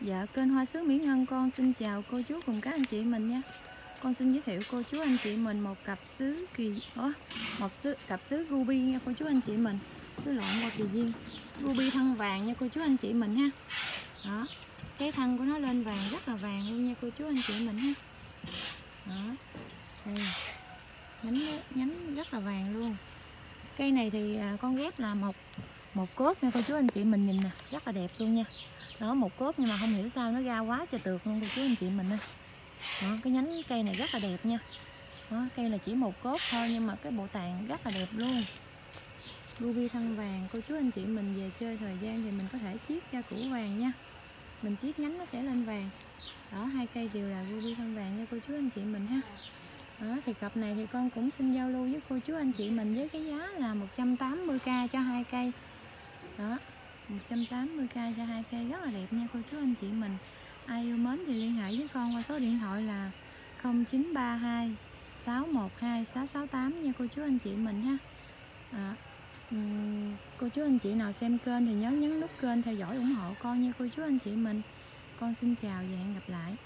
Dạ kênh Hoa Sứ Mỹ Ngân con xin chào cô chú cùng các anh chị mình nha. Con xin giới thiệu cô chú anh chị mình một cặp sứ kỳ Ủa, một sứ, cặp sứ ruby nha cô chú anh chị mình. Cứ lộn qua kỳ duyên. Ruby thân vàng nha cô chú anh chị mình ha. Đó Cái thân của nó lên vàng rất là vàng luôn nha cô chú anh chị mình ha. Đó Đây. Nhánh, nhánh rất là vàng luôn. Cây này thì à, con ghép là một một cốt nha cô chú anh chị, mình nhìn nè, rất là đẹp luôn nha. Đó, một cốt nhưng mà không hiểu sao nó ra quá trời tược luôn cô chú anh chị mình nè đó, cái nhánh cây này rất là đẹp nha. Đó, cây là chỉ một cốt thôi nhưng mà cái bộ tàn rất là đẹp luôn. Ruby thân vàng, cô chú anh chị mình về chơi thời gian thì mình có thể chiết ra củ vàng nha. Mình chiết nhánh nó sẽ lên vàng. Đó, hai cây đều là ruby thân vàng nha cô chú anh chị mình ha. Đó, thì cặp này thì con cũng xin giao lưu với cô chú anh chị mình với cái giá là 180k cho hai cây đó. 180k cho hai cây rất là đẹp nha cô chú anh chị mình. Ai yêu mến thì liên hệ với con qua số điện thoại là 0932 612 668 nha cô chú anh chị mình ha. À, um, cô chú anh chị nào xem kênh thì nhớ nhấn nút kênh theo dõi ủng hộ con nha cô chú anh chị mình. Con xin chào và hẹn gặp lại.